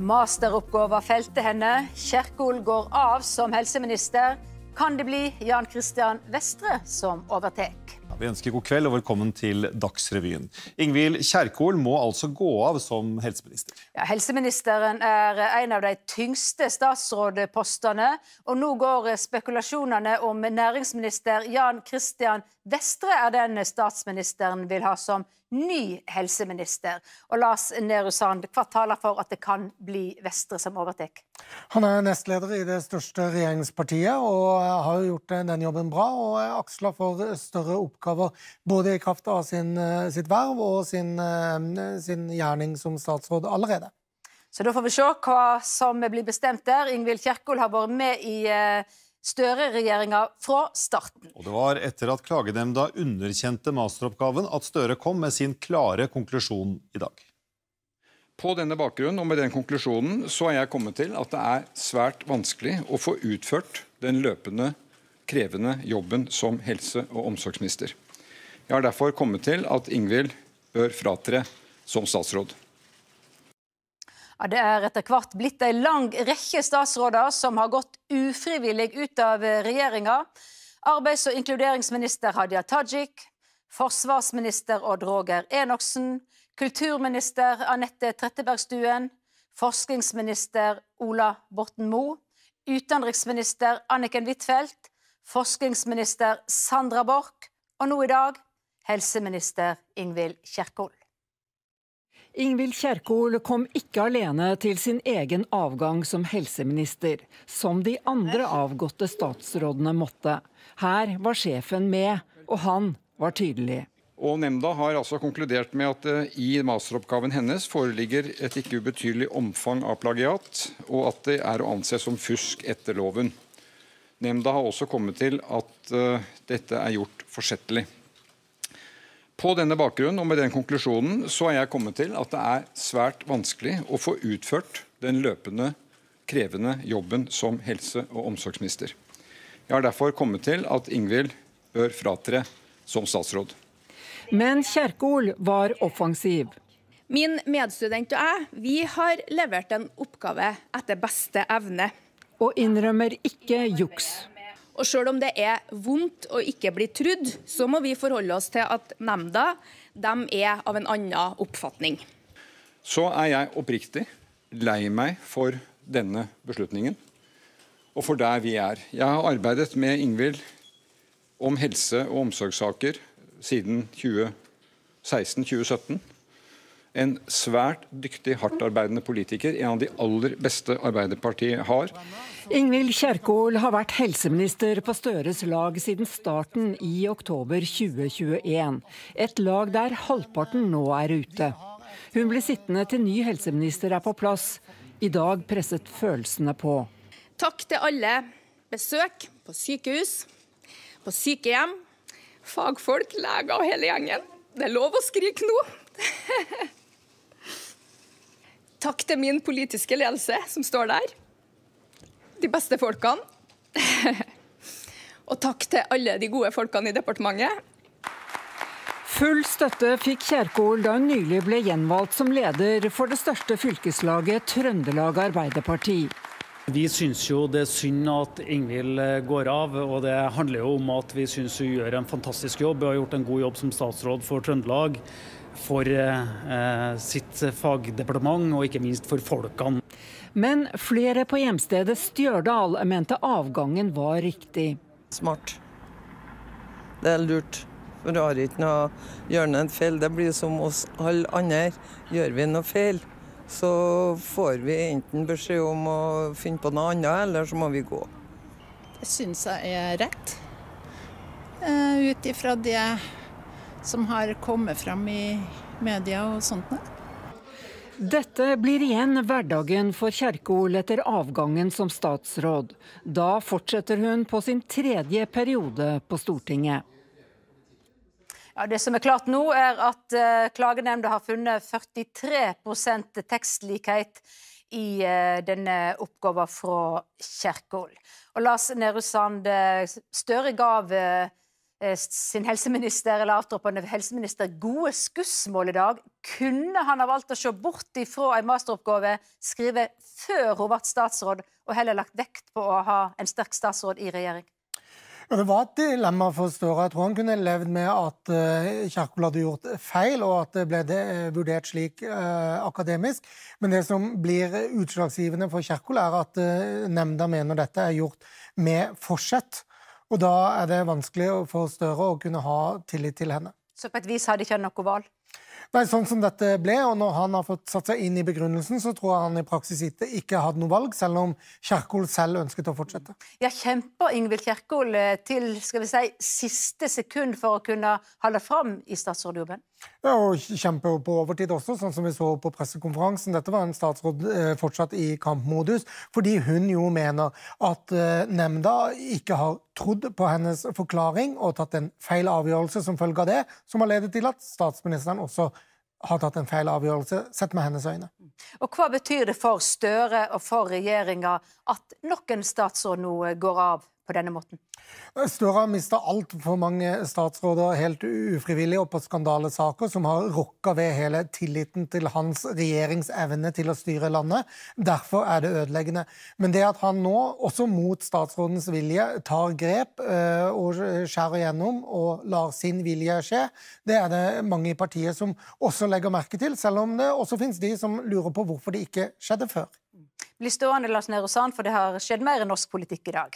Masteroppgaven felte henne. Kjerkol går av som helseminister. Kan det bli Jan Christian Vestre som overtar? Vi ønsker god kveld og velkommen til Dagsrevyen. Ingvild Kjerkol må altså gå av som helseminister. Ja, helseministeren er en av de tyngste statsrådpostene, og nå går spekulasjonene om næringsminister Jan Christian Vestre er den statsministeren vil ha som ny helseminister. Og Lars Nehru Sand, hva taler for at det kan bli Vestre som overtar? Han er nestleder i det største regjeringspartiet og har gjort den jobben bra. Og er aksla for større oppgaver både i kraft av sin, sitt verv og sin, sin gjerning som statsråd allerede. Så da får vi se hva som blir bestemt der. Ingvild Kjerkol har vært med i Støre-regjeringa fra starten. Og Det var etter at klagenemnda underkjente masteroppgaven at Støre kom med sin klare konklusjon i dag. På denne bakgrunn og med den konklusjonen så er jeg kommet til at det er svært vanskelig å få utført den løpende, krevende jobben som helse- og omsorgsminister. Jeg har derfor kommet til at Ingvild bør fratre som statsråd. Ja, det er etter hvert blitt en lang rekke statsråder som har gått ufrivillig ut av regjeringa. Arbeids- og inkluderingsminister Hadia Tajik, forsvarsminister Odd Roger Enoksen, kulturminister Anette Trettebergstuen, forskningsminister Ola Borten Moe, utenriksminister Anniken Huitfeldt, forskningsminister Sandra Borch og nå i dag helseminister Ingvild Kjerkol. Ingvild Kjerkol kom ikke alene til sin egen avgang som helseminister, som de andre avgåtte statsrådene måtte. Her var sjefen med, og han var tydelig. Og Nemnda har altså konkludert med at det i masteroppgaven hennes foreligger et ikke ubetydelig omfang av plagiat, og at det er å anse som fusk etter loven. Nemnda har også kommet til at uh, dette er gjort forsettlig. På denne bakgrunn og med den konklusjonen så er jeg kommet til at det er svært vanskelig å få utført den løpende, krevende jobben som helse- og omsorgsminister. Jeg har derfor kommet til at Ingvild bør fratre som statsråd. Men Kjerkol var offensiv. Min medstudent og jeg vi har levert en oppgave etter beste evne. Og innrømmer ikke juks. Og selv om det er vondt å ikke bli trudd, så må vi forholde oss til at nemnda er av en annen oppfatning. Så er jeg oppriktig lei meg for denne beslutningen, og for der vi er. Jeg har arbeidet med Ingvild om helse- og omsorgssaker siden 2016-2017 en svært dyktig, hardtarbeidende politiker. En av de aller beste Arbeiderpartiet har. Ingvild Kjerkol har vært helseminister på Støres lag siden starten i oktober 2021. Et lag der halvparten nå er ute. Hun blir sittende til ny helseminister er på plass. I dag presset følelsene på. Takk til alle besøk på sykehus, på sykehjem, fagfolk, leger og hele gjengen. Det er lov å skrike nå. Takk til min politiske ledelse som står der. De beste folkene. Og takk til alle de gode folkene i departementet. Full støtte fikk Kjerkol da hun nylig ble gjenvalgt som leder for det største fylkeslaget, Trøndelag Arbeiderparti. Vi syns jo det er synd at Ingvild går av, og det handler jo om at vi syns hun gjør en fantastisk jobb. Hun har gjort en god jobb som statsråd for Trøndelag for eh, sitt fagdepartement, og ikke minst for folkene. Men flere på hjemstedet Stjørdal mente avgangen var riktig. Smart. Det er lurt. For du har ikke noe gjør en feil. Det blir som oss alle andre. Gjør vi noe feil, så får vi enten beskjed om å finne på noe annet, eller så må vi gå. Det syns jeg er rett. Uh, Ut ifra det som har kommet fram i media og sånt. Dette blir igjen hverdagen for Kjerkol etter avgangen som statsråd. Da fortsetter hun på sin tredje periode på Stortinget. Ja, det som er klart nå, er at uh, klagenemnda har funnet 43% tekstlikhet i uh, denne oppgaven fra Kjerkol. Og Lars Nehru Sand, Støre gav uh, sin helseminister eller avtroppende helseminister gode skussmål i dag. Kunne han ha valgt å se bort ifra en masteroppgave skrevet før hun ble statsråd, og heller lagt vekt på å ha en sterk statsråd i regjering? Ja, det var et dilemma for Støre. Jeg tror han kunne levd med at uh, Kjerkol hadde gjort feil, og at det ble det, uh, vurdert slik uh, akademisk. Men det som blir utslagsgivende for Kjerkol, er at uh, nemnda mener dette er gjort med forsett. Og da er det vanskelig for Støre å kunne ha tillit til henne. Så på et vis hadde ikke noe valg? Nei, sånn som dette ble, og Når han har fått satt seg inn i begrunnelsen, så tror jeg han i praksis ikke hadde noe valg, selv om Kjerkol selv ønsket å fortsette. Ja, Kjemper Ingvild Kjerkol eh, til skal vi si, siste sekund for å kunne holde fram i statsrådjobben? Ja, og kjemper på overtid også, sånn som vi så på pressekonferansen. Dette var en statsråd eh, fortsatt i kampmodus, fordi hun jo mener at eh, nemnda ikke har trodd på hennes forklaring og tatt en feil avgjørelse som følge av det, som har ledet til at statsministeren også har tatt en feil avgjørelse, sett med hennes øyne. Og Hva betyr det for Støre og for regjeringa at nok en statsråd nå går av på denne måten? Støre har mista altfor mange statsråder helt ufrivillig og på skandalesaker som har rokka ved hele tilliten til hans regjeringsevne til å styre landet. Derfor er det ødeleggende. Men det at han nå, også mot statsrådens vilje, tar grep øh, og skjærer gjennom og lar sin vilje skje, det er det mange i partiet som også legger merke til, selv om det også finnes de som lurer på hvorfor det ikke skjedde før. Bli stående, Lars Nehru Sand, for det har skjedd mer i norsk politikk i dag.